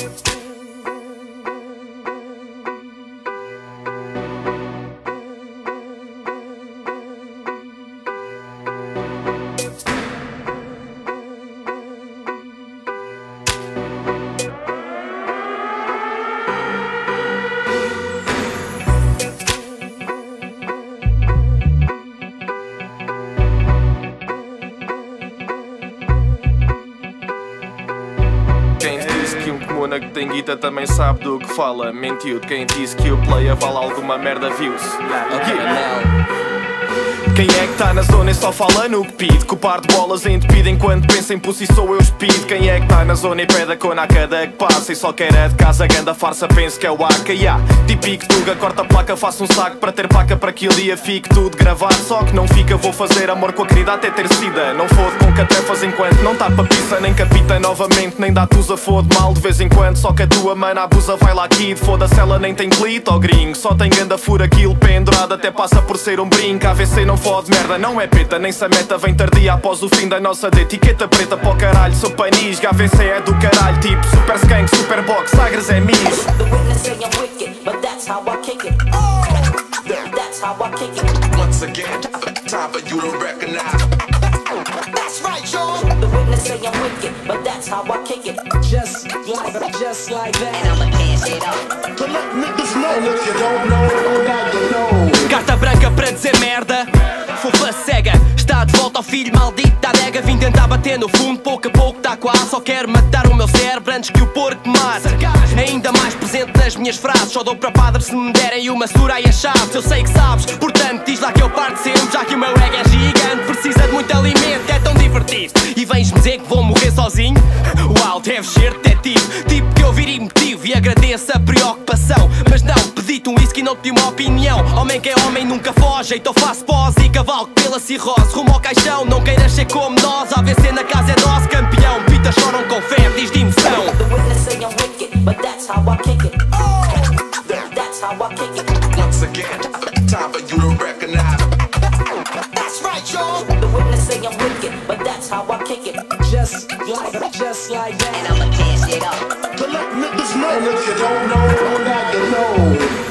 Quem que um comuna que tem guita também sabe do que fala? Mentiu. Quem disse que o player vale alguma merda viu-se? É que tá na zona e só fala no que pide? Que o par de bolas entupide enquanto pensa em pussy sou eu speed Quem é que tá na zona e pede a cona a cada que passa? E só quer é de casa ganda farsa penso que é o AK yeah. Típico tuga, corta a placa, faço um saco Para ter placa para que o dia fique tudo gravado. Só que não fica, vou fazer amor com a querida até ter sida. Não fode com catrefas enquanto não tá para pizza Nem capita novamente, nem dá tusa fode mal de vez em quando. Só que a tua mana abusa, vai lá kid Foda-se ela nem tem clito, oh gringo. Só tem ganda fura aquilo pendurado Até passa por ser um brinco. AVC não fode merda, não é peta Nem se a meta vem tardia após o fim da nossa de Etiqueta preta para o caralho, sou panis AVC é do caralho, tipo super skank, super box Sagres é mis The witness say I'm wicked, but that's how I kick it. That's how I kick it. Once again, time for you to recognize. That's right, y'all. The witness say I'm wicked, but that's how I kick it. just like, just like that. And I'ma cash it out. To let niggas know. And if you don't know, now you know. Carta branca para dizer merda Fofa cega, está de volta ao filho maldito da adega Vim tentar bater no fundo, pouco a pouco tá quase. Só quero matar o meu cérebro antes que o porco mate. Ainda mais presente nas minhas frases. Só dou para padre se me derem uma sura e a chave. Eu sei que sabes, portanto diz lá que eu parto sempre Já que o meu ego é gigante, precisa de muito alimento É tão divertido. E vens-me dizer que vou morrer sozinho? Uau, deves ser detetive. Tipo que eu vir emotivo e agradeço a preocupação. Mas não, pedi uma opinião Homem que é homem nunca foge, então faço pose e cavalgo pela cirrose Rumo ao caixão, não queiras ser como nós AVC na casa é nosso campeão Pitas choram com febre, de emoção The witness say I'm wicked, but that's how I kick it. That's how I kick it. Once again, time for you to recognize. That's right, y'all. The witness say I'm wicked, but that's how I kick it. Just like, just like that. And I'ma cash it out. To let niggas know. If you don't know, now you know.